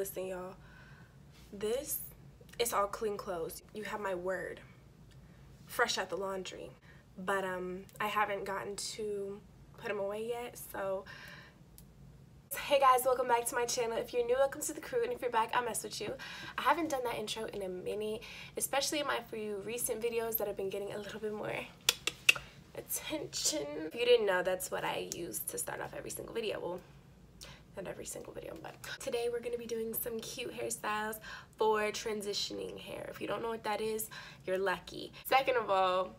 listen, y'all. This it's all clean clothes. You have my word. Fresh out the laundry. But um I haven't gotten to put them away yet, so Hey guys, welcome back to my channel. If you're new, welcome to the crew, and if you're back, I mess with you. I haven't done that intro in a minute, especially in my few recent videos that have been getting a little bit more attention. If you didn't know, that's what I use to start off every single video. Well, not every single video, but today we're to be doing some cute hairstyles for transitioning hair. If you don't know what that is, you're lucky. Second of all,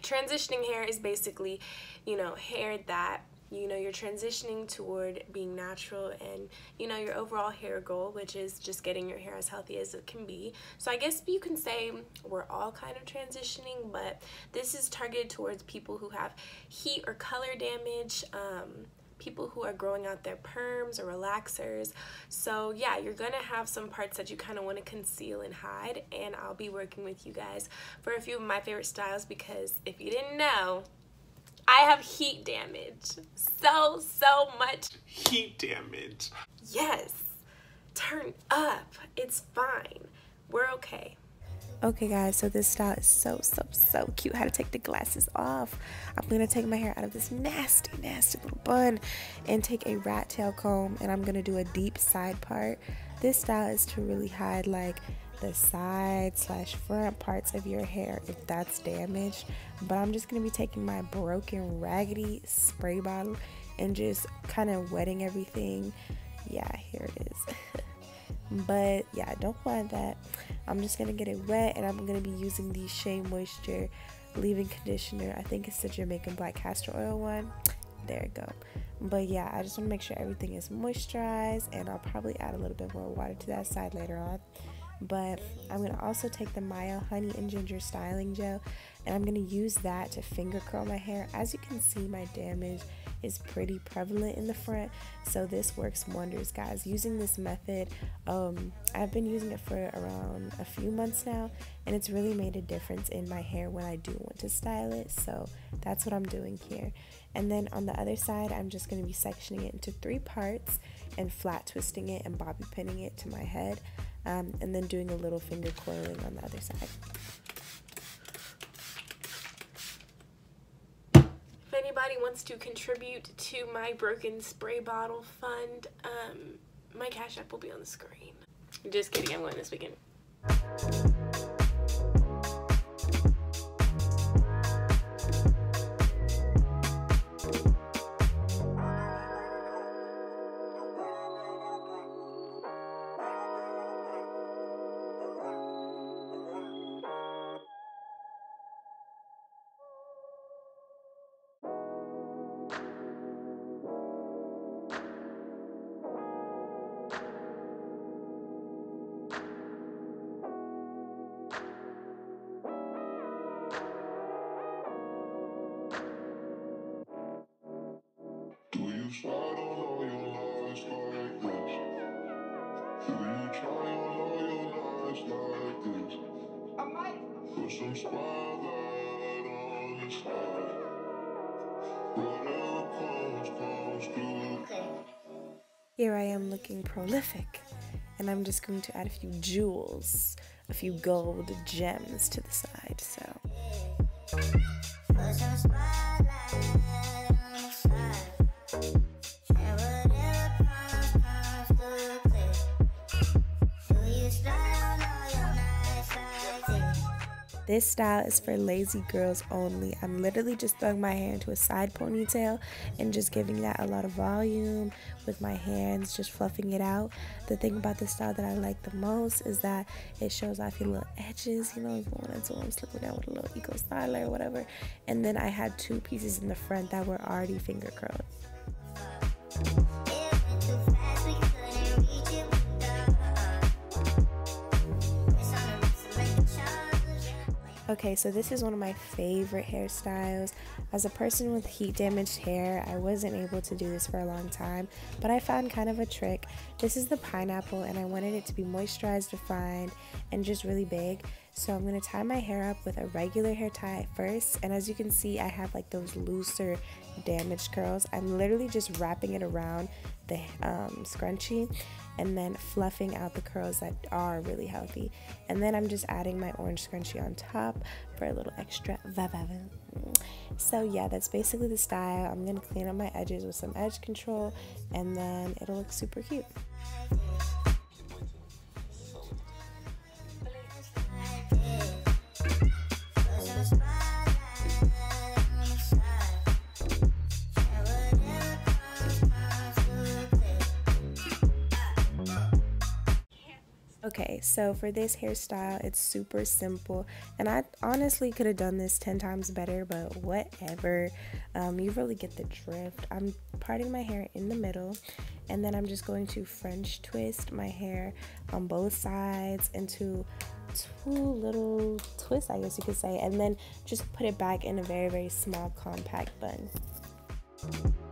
transitioning hair is basically, you know, hair that you know you're transitioning toward being natural and you know your overall hair goal which is just getting your hair as healthy as it can be so i guess you can say we're all kind of transitioning but this is targeted towards people who have heat or color damage um, people who are growing out their perms or relaxers. So yeah, you're gonna have some parts that you kind of want to conceal and hide and I'll be working with you guys for a few of my favorite styles because if you didn't know, I have heat damage. So, so much heat damage. Yes. Turn up. It's fine. We're okay. Okay guys, so this style is so, so, so cute. How to take the glasses off. I'm to take my hair out of this nasty, nasty little bun and take a rat tail comb and I'm to do a deep side part. This style is to really hide like the side slash front parts of your hair if that's damaged. But I'm just to be taking my broken raggedy spray bottle and just kind of wetting everything. Yeah, here it is. but yeah, I don't mind that. I'm just to get it wet and I'm to be using the Shea Moisture leave-in conditioner. I think it's the Jamaican black castor oil one. There you go. But yeah, I just want to make sure everything is moisturized and I'll probably add a little bit more water to that side later on but I'm going to also take the Mielle Honey and Ginger Styling Gel and I'm going to use that to finger curl my hair. As you can see, my damage is pretty prevalent in the front, so this works wonders, guys. Using this method, um, I've been using it for around a few months now, and it's really made a difference in my hair when I do want to style it, so that's what I'm doing here. And then on the other side, I'm just going to be sectioning it into three parts and flat twisting it and bobby pinning it to my head um, and then doing a little finger coiling on the other side. If anybody wants to contribute to my broken spray bottle fund, um, my cash app will be on the screen. Just kidding, I'm going this weekend. Some spotlight on this life. Whatever comes, comes through. Here I am looking prolific, and I'm just going to add a few jewels, a few gold gems to the side. So. This style is for lazy girls only. I'm literally just throwing my hair into a side ponytail and just giving that a lot of volume with my hands, just fluffing it out. The thing about this style that I like the most is that it shows off your little edges, you know, going into them, slipping down with a little eco styler or whatever. And then I had two pieces in the front that were already finger curled. Okay, so this is one of my favorite hairstyles. As a person with heat damaged hair, I wasn't able to do this for a long time, but I found kind of a trick. This is the pineapple, and I wanted it to be moisturized, defined, and just really big. So I'm going to tie my hair up with a regular hair tie first, and as you can see, I have like those looser damaged curls. I'm literally just wrapping it around the um, scrunchie and then fluffing out the curls that are really healthy. And then I'm just adding my orange scrunchie on top for a little extra. So yeah, that's basically the style. I'm gonna clean up my edges with some edge control and then it'll look super cute. Okay, so for this hairstyle, it's super simple, and I honestly could have done this 10 times better, but whatever. Um, you really get the drift. I'm parting my hair in the middle, and then I'm just going to French twist my hair on both sides into two little twists, I guess you could say, and then just put it back in a very, very small compact bun.